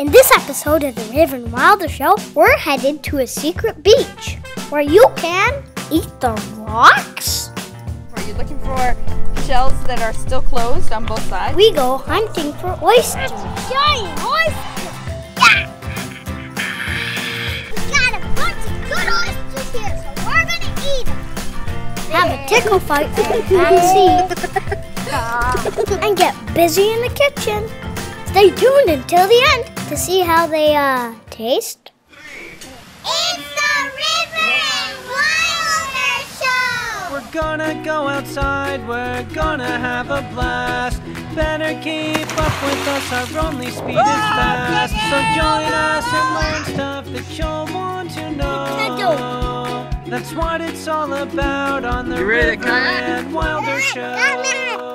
In this episode of the River and Wilder Show, we're headed to a secret beach where you can eat the rocks. Are you looking for shells that are still closed on both sides? We go hunting for oysters. Giant oysters! Yeah! We got a bunch of good oysters here, so we're gonna eat them. Have a tickle fight the sea. and get busy in the kitchen. Stay tuned until the end to see how they uh taste. It's the River and Wilder Show! We're gonna go outside, we're gonna have a blast. Better keep up with us, our only speed is fast. So join us and learn stuff that you'll want to know. That's what it's all about on the You ready to River kayak? and Wilder Show.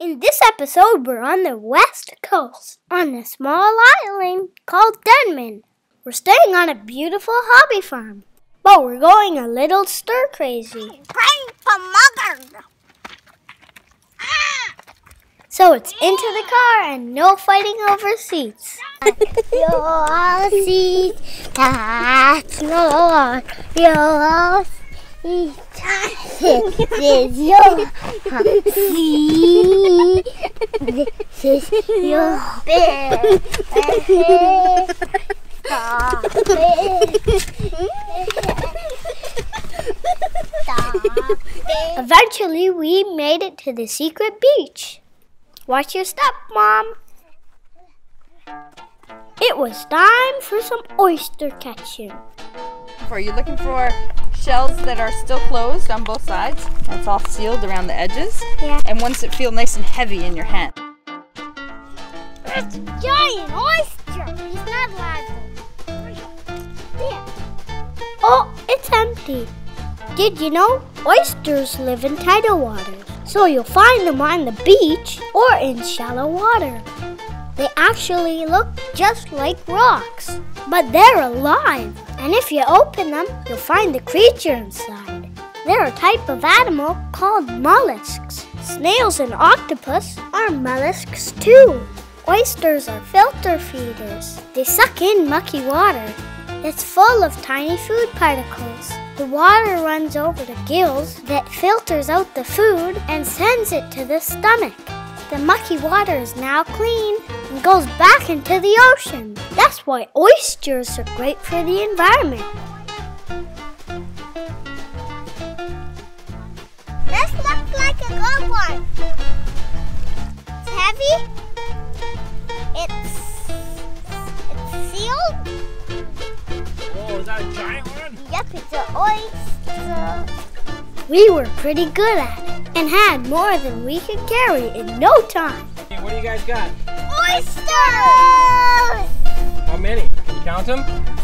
In this episode, we're on the west coast, on a small island called Denman. We're staying on a beautiful hobby farm, but we're going a little stir crazy. Praying for mother. So it's into the car and no fighting over seats. Your seat, that's not your seat. This is your seat. This is your. Eventually, we made it to the secret beach. Watch your step, Mom. It was time for some oyster catching. Are you looking for shells that are still closed on both sides? It's all sealed around the edges? Yeah. And ones that feel nice and heavy in your hand. It's a giant oyster. He's not alive. There. Oh, it's empty. Did you know oysters live in tidal water? So you'll find them on the beach or in shallow water. They actually look just like rocks, but they're alive. And if you open them, you'll find the creature inside. They're a type of animal called mollusks. Snails and octopus are mollusks too. Oysters are filter feeders. They suck in mucky water. It's full of tiny food particles. The water runs over the gills that filters out the food and sends it to the stomach. The mucky water is now clean and goes back into the ocean. That's why oysters are great for the environment. This looks like a good one. It's heavy. It's it's sealed. Oh, is that a giant one? Yep, it's an oyster. We were pretty good at it and had more than we could carry in no time. Hey, what do you guys got? Oysters! How many? Can you count them?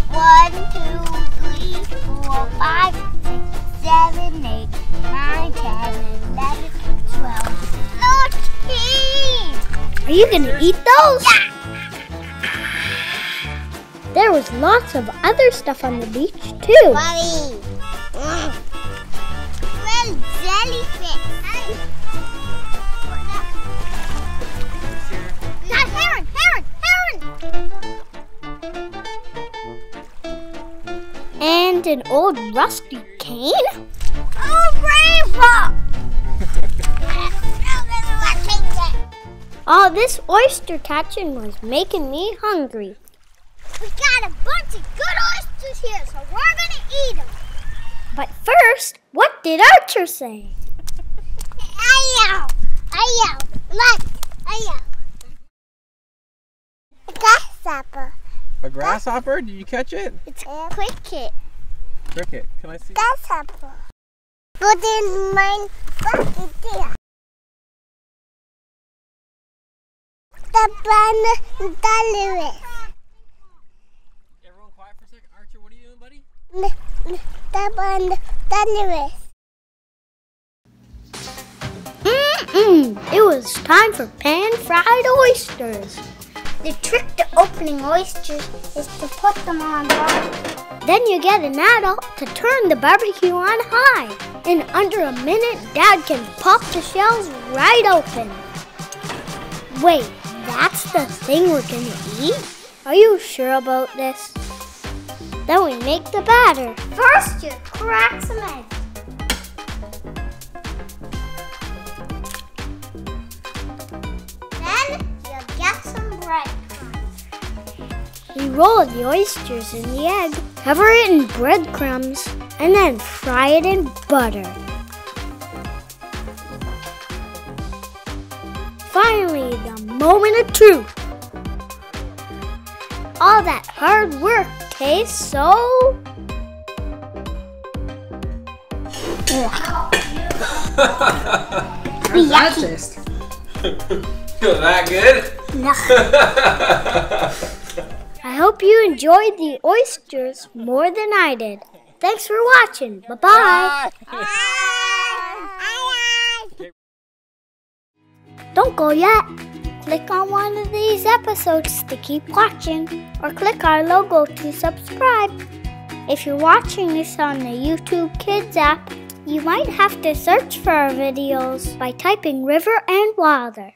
One, two, three, four, five, six, seven, eight, nine, ten, eleven, twelve, thirteen. Are you gonna eat those? Yeah. There was lots of other stuff on the beach too. Buddy. Well, mm. jellyfish. And an old rusty cane? Oh, All ah, this oyster catching was making me hungry. We got a bunch of good oysters here, so we're gonna eat them. But first, what did Archer say? Ayo! Ayo! Look! Ayo! A Grasshopper. A grasshopper? Did you catch it? It's a cricket. Cricket. Can I see? Grasshopper. Put in my bucket there. The banana delivery. Everyone quiet for a second. Archer, what are you doing, buddy? The banana delivery. Mm-mm. It was time for pan-fried oysters. The trick to opening oysters is to put them on barbecue. Then you get an adult to turn the barbecue on high. In under a minute, Dad can pop the shells right open. Wait, That's the thing we're gonna eat? Are you sure about this? Then we make the batter. First, you crack some eggs. We roll the oysters in the egg, cover it in breadcrumbs, and then fry it in butter. Finally, the moment of truth. All that hard work tastes so. How's that taste? that good? I hope you enjoyed the oysters more than I did. Thanks for watching. Bye bye. Don't go yet. Click on one of these episodes to keep watching, or click our logo to subscribe. If you're watching this on the YouTube Kids app, you might have to search for our videos by typing River and Wilder.